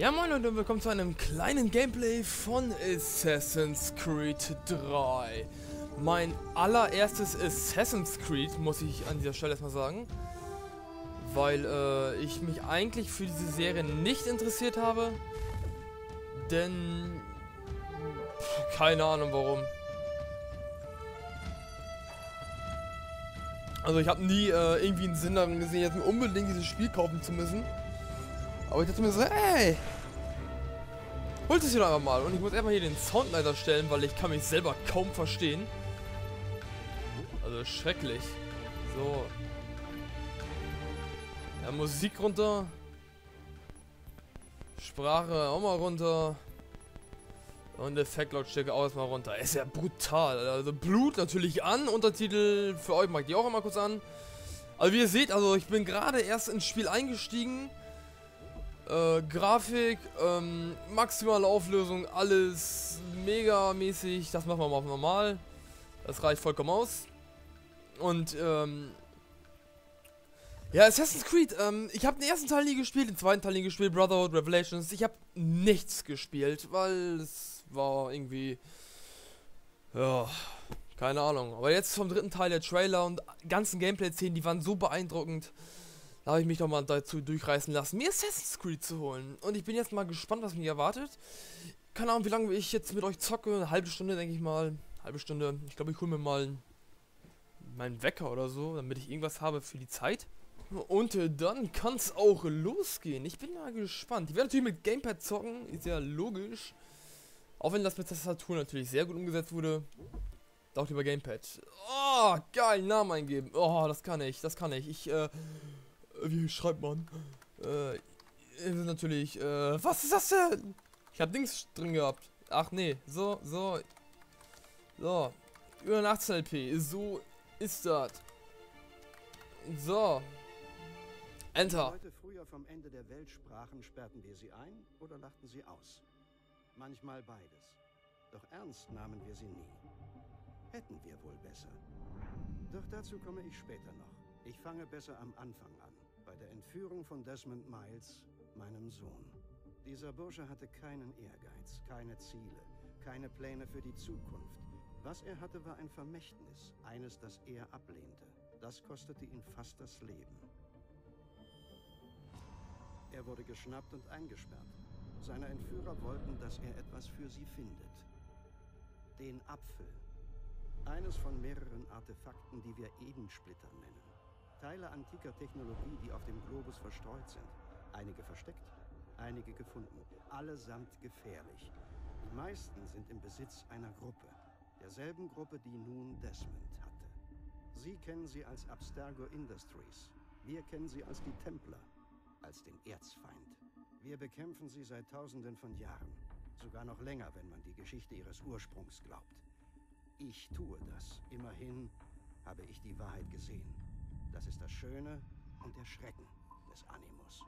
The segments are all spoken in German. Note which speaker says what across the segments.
Speaker 1: Ja moin Leute und willkommen zu einem kleinen Gameplay von Assassin's Creed 3. Mein allererstes Assassin's Creed, muss ich an dieser Stelle erstmal sagen. Weil äh, ich mich eigentlich für diese Serie nicht interessiert habe. Denn... Pff, keine Ahnung warum. Also ich habe nie äh, irgendwie einen Sinn darin gesehen, jetzt unbedingt dieses Spiel kaufen zu müssen. Aber ich dachte mir so, ey, holt es hier doch einfach mal. Und ich muss einfach hier den Sound leider stellen, weil ich kann mich selber kaum verstehen. Also schrecklich. So. Ja, Musik runter. Sprache auch mal runter. Und Effektlautstärke auch erstmal runter. Ist ja brutal. Also Blut natürlich an. Untertitel für euch mag ich auch immer kurz an. Also wie ihr seht, also ich bin gerade erst ins Spiel eingestiegen. Äh, Grafik, ähm, maximale Auflösung, alles mega mäßig. Das machen wir mal auf normal. Das reicht vollkommen aus. Und, ähm, ja, Assassin's Creed, ähm, ich habe den ersten Teil nie gespielt, den zweiten Teil nie gespielt, Brotherhood, Revelations. Ich habe nichts gespielt, weil es war irgendwie, ja, keine Ahnung. Aber jetzt vom dritten Teil der Trailer und ganzen Gameplay-Szenen, die waren so beeindruckend. Da habe ich mich doch mal dazu durchreißen lassen, mir Assassin's Creed zu holen. Und ich bin jetzt mal gespannt, was mich erwartet. Keine Ahnung, wie lange ich jetzt mit euch zocke. Eine halbe Stunde, denke ich mal. Eine halbe Stunde. Ich glaube, ich hole mir mal meinen Wecker oder so, damit ich irgendwas habe für die Zeit. Und äh, dann kann es auch losgehen. Ich bin mal gespannt. Ich werde natürlich mit Gamepad zocken, ist ja logisch. Auch wenn das mit Tastatur natürlich sehr gut umgesetzt wurde. Auch über Gamepad. Oh, geil, Namen eingeben. Oh, das kann ich, das kann ich. Ich, äh, wie schreibt man? Äh, natürlich, äh, was ist das denn? Ich hab Dings drin gehabt. Ach nee, so, so. So. Über 18 LP. So ist das. So. Enter.
Speaker 2: Leute früher vom Ende der Welt sprachen, sperrten wir sie ein oder lachten sie aus. Manchmal beides. Doch ernst nahmen wir sie nie. Hätten wir wohl besser. Doch dazu komme ich später noch. Ich fange besser am Anfang an bei der Entführung von Desmond Miles, meinem Sohn. Dieser Bursche hatte keinen Ehrgeiz, keine Ziele, keine Pläne für die Zukunft. Was er hatte, war ein Vermächtnis, eines, das er ablehnte. Das kostete ihn fast das Leben. Er wurde geschnappt und eingesperrt. Seine Entführer wollten, dass er etwas für sie findet. Den Apfel. Eines von mehreren Artefakten, die wir Edensplitter nennen. Teile antiker Technologie, die auf dem Globus verstreut sind. Einige versteckt, einige gefunden. Allesamt gefährlich. Die meisten sind im Besitz einer Gruppe. Derselben Gruppe, die nun Desmond hatte. Sie kennen sie als Abstergo Industries. Wir kennen sie als die Templer, als den Erzfeind. Wir bekämpfen sie seit Tausenden von Jahren. Sogar noch länger, wenn man die Geschichte ihres Ursprungs glaubt. Ich tue das. Immerhin habe ich die Wahrheit gesehen. Das ist das Schöne und der Schrecken des Animus.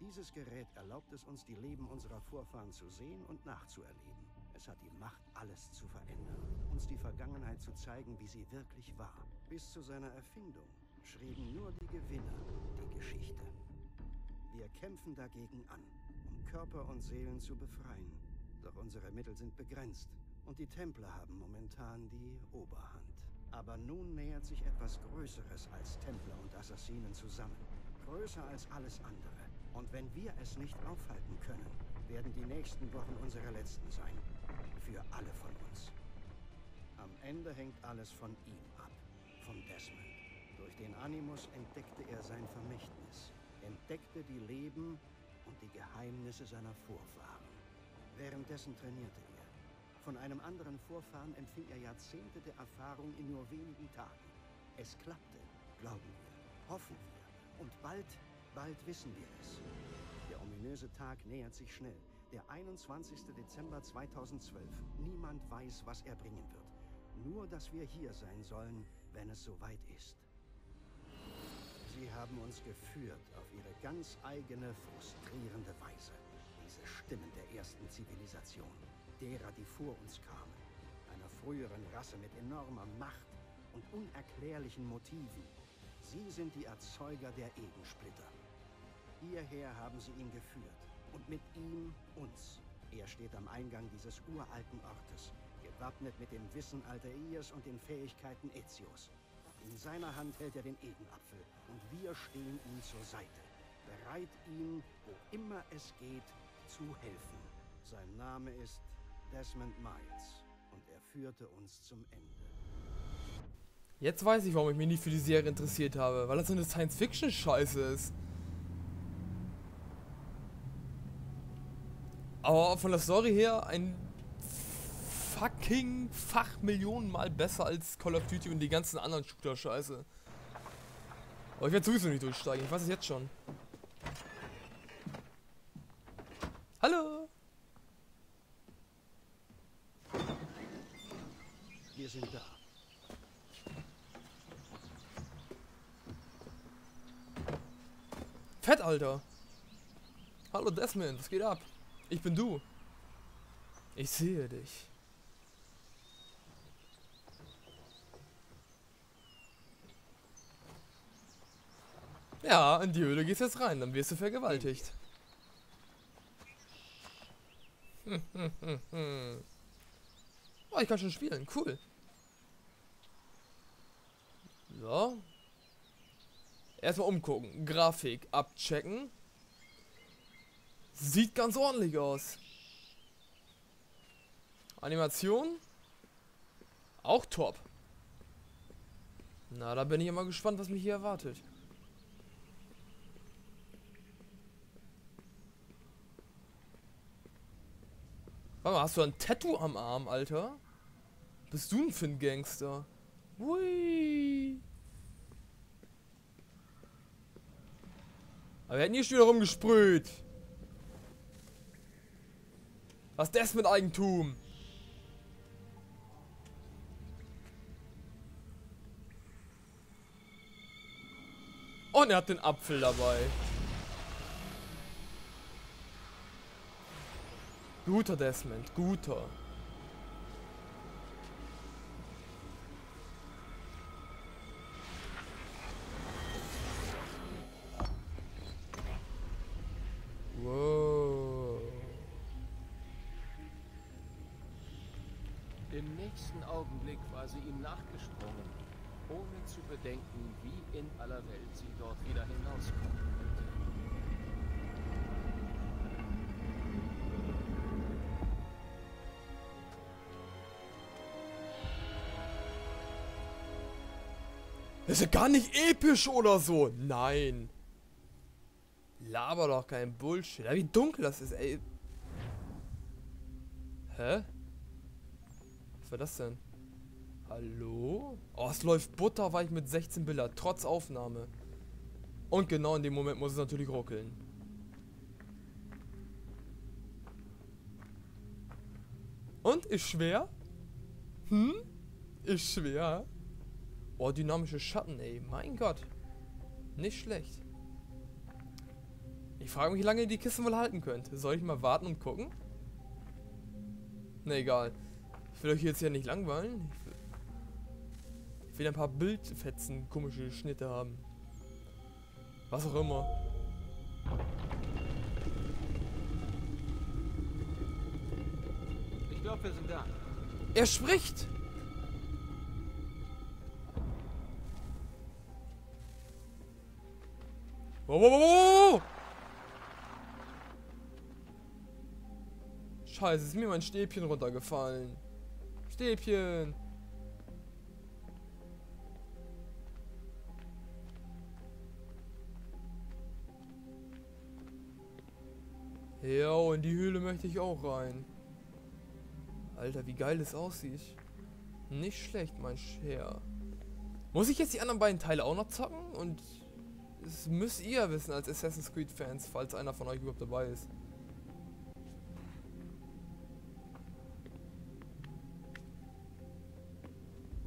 Speaker 2: Dieses Gerät erlaubt es uns, die Leben unserer Vorfahren zu sehen und nachzuerleben. Es hat die Macht, alles zu verändern, uns die Vergangenheit zu zeigen, wie sie wirklich war. Bis zu seiner Erfindung schrieben nur die Gewinner die Geschichte. Wir kämpfen dagegen an, um Körper und Seelen zu befreien. Doch unsere Mittel sind begrenzt und die Templer haben momentan die Oberhand. Aber nun nähert sich etwas Größeres als Templer und Assassinen zusammen. Größer als alles andere. Und wenn wir es nicht aufhalten können, werden die nächsten Wochen unsere letzten sein. Für alle von uns. Am Ende hängt alles von ihm ab. Von Desmond. Durch den Animus entdeckte er sein Vermächtnis. Entdeckte die Leben und die Geheimnisse seiner Vorfahren. Währenddessen trainierte er. Von einem anderen Vorfahren empfing er Jahrzehnte der Erfahrung in nur wenigen Tagen. Es klappte, glauben wir, hoffen wir. Und bald, bald wissen wir es. Der ominöse Tag nähert sich schnell. Der 21. Dezember 2012. Niemand weiß, was er bringen wird. Nur, dass wir hier sein sollen, wenn es soweit ist. Sie haben uns geführt auf ihre ganz eigene, frustrierende Weise. Diese Stimmen der ersten Zivilisation derer, die vor uns kamen. Einer früheren Rasse mit enormer Macht und unerklärlichen Motiven. Sie sind die Erzeuger der Edensplitter. Hierher haben sie ihn geführt und mit ihm uns. Er steht am Eingang dieses uralten Ortes, gewappnet mit dem Wissen Altair und den Fähigkeiten Ezios. In seiner Hand hält er den Edenapfel und wir stehen ihm zur Seite, bereit ihm, wo immer es geht, zu helfen. Sein Name ist Desmond Miles und er führte uns zum Ende.
Speaker 1: Jetzt weiß ich, warum ich mich nicht für die Serie interessiert habe, weil das so eine Science-Fiction-Scheiße ist. Aber von der Story her ein fucking Fachmillionen mal besser als Call of Duty und die ganzen anderen Shooter-Scheiße. Aber ich werde sowieso nicht durchsteigen, ich weiß es jetzt schon. Hallo!
Speaker 2: Wir sind da.
Speaker 1: Fett, Alter! Hallo Desmond, was geht ab? Ich bin du. Ich sehe dich. Ja, in die Höhle gehst jetzt rein, dann wirst du vergewaltigt. Hm, hm, hm. Oh, ich kann schon spielen, cool. So. Erstmal umgucken, Grafik abchecken. Sieht ganz ordentlich aus. Animation. Auch top. Na, da bin ich immer gespannt, was mich hier erwartet. Warte mal, hast du ein Tattoo am Arm, Alter? Bist du ein Finn-Gangster? Hui. Aber wir hätten hier schon wieder rumgesprüht. Was ist das mit Eigentum? Und er hat den Apfel dabei. Guter Desmond, guter. Wow.
Speaker 3: Im nächsten Augenblick war sie ihm nachgesprungen, ohne zu bedenken, wie in aller Welt sie dort wieder hinauskommen könnte.
Speaker 1: Ist ja gar nicht episch oder so. Nein. Laber doch kein Bullshit. Wie dunkel das ist, ey. Hä? Was war das denn? Hallo? Oh, es läuft butterweich mit 16 Bilder, trotz Aufnahme. Und genau in dem Moment muss es natürlich ruckeln. Und? Ist schwer? Hm? Ist schwer? Oh, dynamische Schatten, ey. Mein Gott. Nicht schlecht. Ich frage mich, wie lange ihr die Kiste wohl halten könnt. Soll ich mal warten und gucken? Ne, egal. Ich will euch jetzt ja nicht langweilen. Ich will, ich will ein paar Bildfetzen, komische Schnitte haben. Was auch immer.
Speaker 3: Ich glaube, wir sind da.
Speaker 1: Er spricht! Wow, wow, wow, wow! Scheiße, ist mir mein Stäbchen runtergefallen. Stäbchen! Ja, in die Höhle möchte ich auch rein. Alter, wie geil das aussieht. Nicht schlecht, mein Scher. Muss ich jetzt die anderen beiden Teile auch noch zocken? Und das müsst ihr wissen als Assassin's Creed Fans, falls einer von euch überhaupt dabei ist.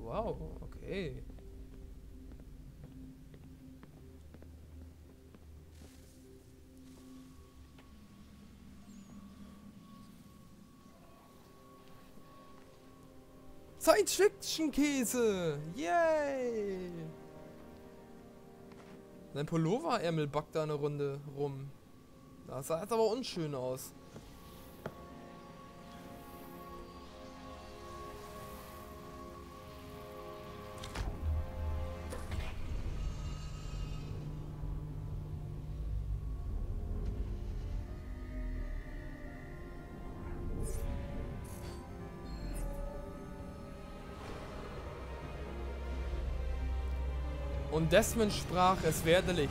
Speaker 1: Wow, okay. Science-Fiction-Käse! Yay! Sein Pullover-Ärmel backt da eine Runde rum. Das sah jetzt aber unschön aus. Und Desmond sprach, es werde Licht.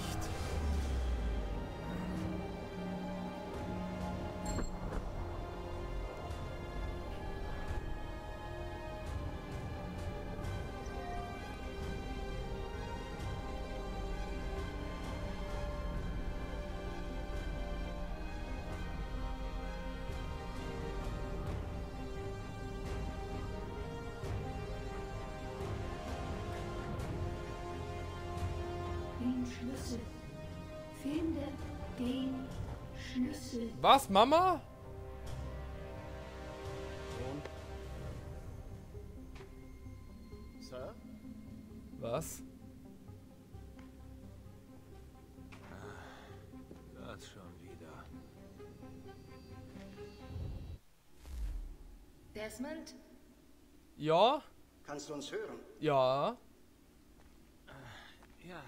Speaker 4: Schlüssel. Finde den Schlüssel.
Speaker 1: Was, Mama?
Speaker 3: Sir?
Speaker 1: Was?
Speaker 3: Das schon wieder.
Speaker 5: Desmond?
Speaker 1: Ja?
Speaker 2: kannst du uns hören?
Speaker 1: Ja?
Speaker 3: Ja.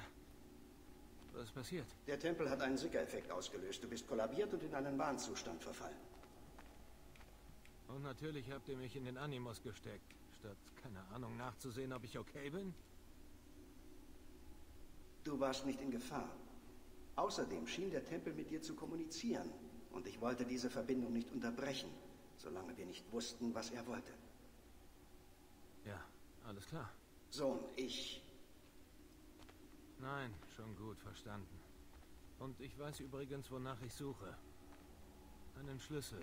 Speaker 3: Was ist passiert?
Speaker 2: Der Tempel hat einen Sicker-Effekt ausgelöst. Du bist kollabiert und in einen Warnzustand verfallen.
Speaker 3: Und natürlich habt ihr mich in den Animus gesteckt, statt, keine Ahnung, nachzusehen, ob ich okay bin.
Speaker 2: Du warst nicht in Gefahr. Außerdem schien der Tempel mit dir zu kommunizieren. Und ich wollte diese Verbindung nicht unterbrechen, solange wir nicht wussten, was er wollte.
Speaker 3: Ja, alles klar.
Speaker 2: Sohn, ich...
Speaker 3: Nein, schon gut verstanden. Und ich weiß übrigens, wonach ich suche. Einen Schlüssel.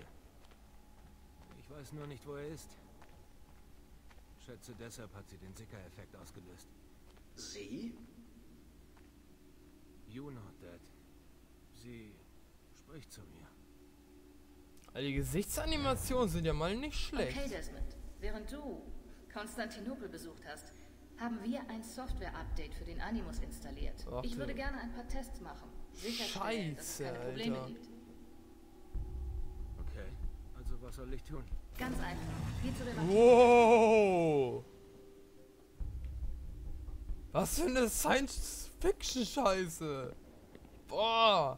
Speaker 3: Ich weiß nur nicht, wo er ist. Schätze, deshalb hat sie den Sicker-Effekt ausgelöst.
Speaker 2: Sie?
Speaker 3: You know that. Sie spricht zu mir.
Speaker 1: Also die Gesichtsanimationen sind ja mal nicht schlecht.
Speaker 5: Okay, Desmond. Während du Konstantinopel besucht hast, haben wir ein Software-Update für den Animus installiert.
Speaker 1: Warte.
Speaker 5: Ich würde gerne ein paar Tests machen. Sicherstellen, dass es
Speaker 1: Scheiße,
Speaker 5: keine Probleme
Speaker 1: Alter.
Speaker 5: gibt.
Speaker 3: Okay, also was soll ich tun?
Speaker 5: Ganz einfach. Geh zu der.
Speaker 1: Wow! Was für eine Science-Fiction-Scheiße! Boah!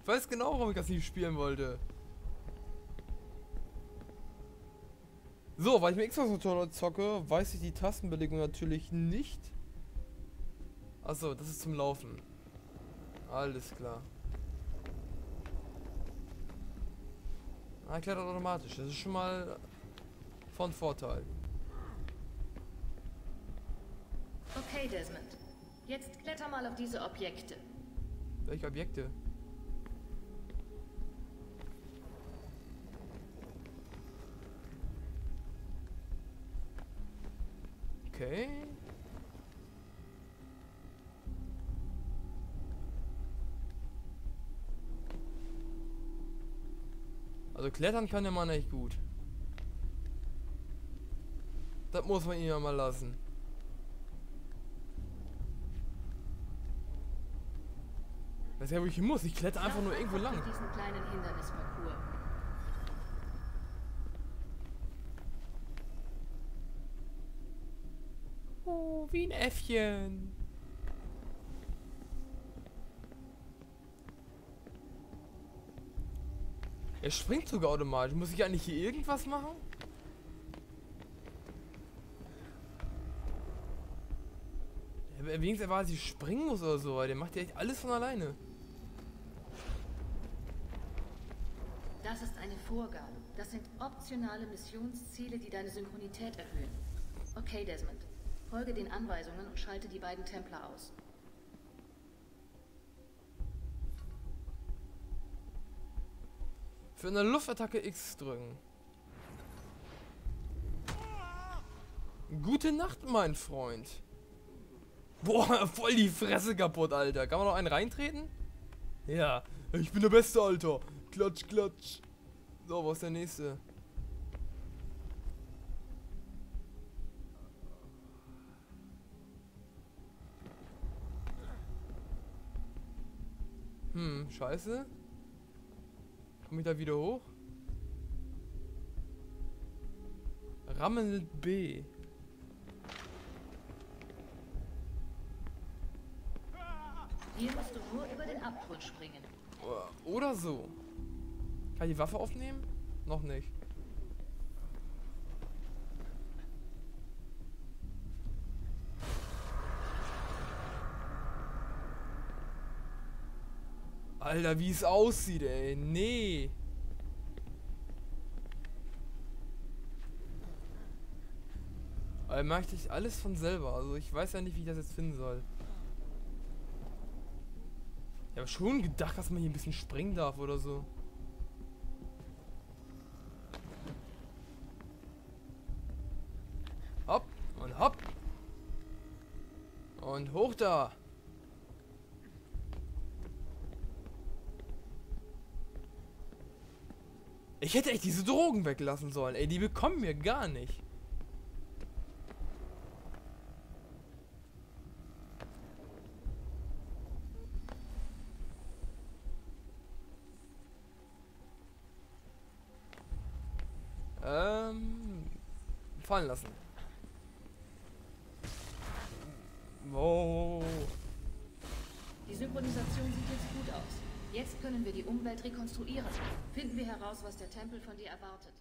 Speaker 1: Ich weiß genau, warum ich das nicht spielen wollte. So, weil ich mir Xbox Controller zocke, weiß ich die Tastenbelegung natürlich nicht. Achso, das ist zum Laufen. Alles klar. Ah, klettert automatisch. Das ist schon mal von Vorteil.
Speaker 5: Okay, Desmond. Jetzt kletter mal auf diese Objekte.
Speaker 1: Welche Objekte? Okay. Also klettern kann der Mann echt gut. Das muss man ihm ja mal lassen. Weiß ja, wo ich hin muss. Ich kletter einfach nur irgendwo lang.
Speaker 5: diesen kleinen Hindernisparcours.
Speaker 1: Oh, wie ein Äffchen. Er springt sogar automatisch. Muss ich eigentlich hier irgendwas machen? Wenigstens erwartet, dass ich springen muss oder so, weil der macht ja echt alles von alleine.
Speaker 5: Das ist eine Vorgabe. Das sind optionale Missionsziele, die deine Synchronität erhöhen. Okay, Desmond. Folge den Anweisungen und schalte die beiden Templer aus.
Speaker 1: Für eine Luftattacke X drücken. Gute Nacht, mein Freund. Boah, voll die Fresse kaputt, Alter. Kann man noch einen reintreten? Ja, ich bin der Beste, Alter. Klatsch, klatsch. So, was ist der nächste? Hm, scheiße. Komm ich da wieder hoch? Rammel B.
Speaker 5: Hier musst du nur über den Abgrund springen.
Speaker 1: Oder so. Kann ich die Waffe aufnehmen? Noch nicht. Alter, wie es aussieht, ey. Nee. Aber macht ich alles von selber. Also ich weiß ja nicht, wie ich das jetzt finden soll. Ich habe schon gedacht, dass man hier ein bisschen springen darf oder so. Hopp und hopp. Und hoch da. Ich hätte echt diese Drogen weglassen sollen. Ey, die bekommen mir gar nicht. Ähm, fallen lassen.
Speaker 5: Rekonstruieren. Finden wir heraus, was der Tempel von dir erwartet.